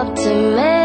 To me.